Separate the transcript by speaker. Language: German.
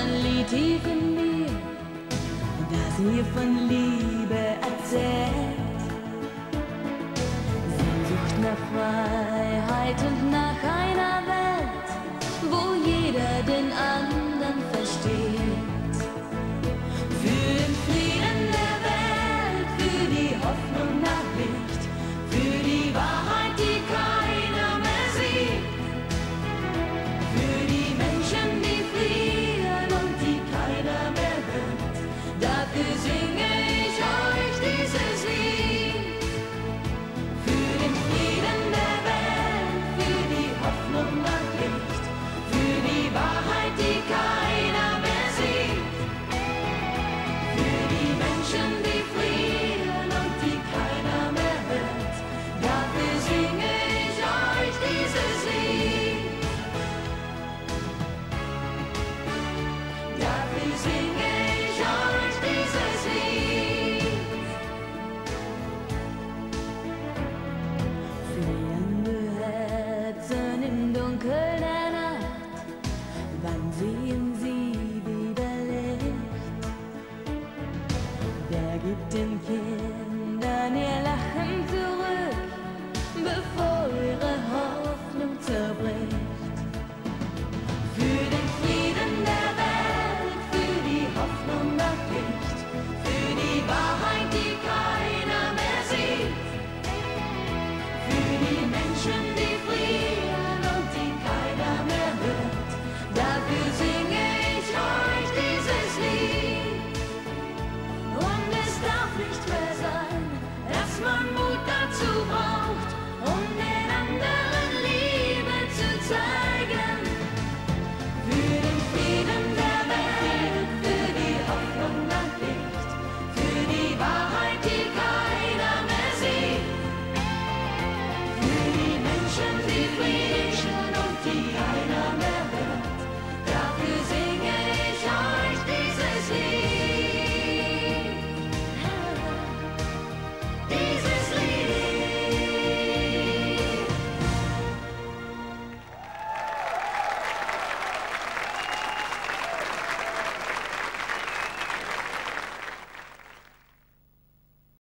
Speaker 1: Sally tief in mir, das mir von Liebe erzählt. Sehnsucht nach Freiheit und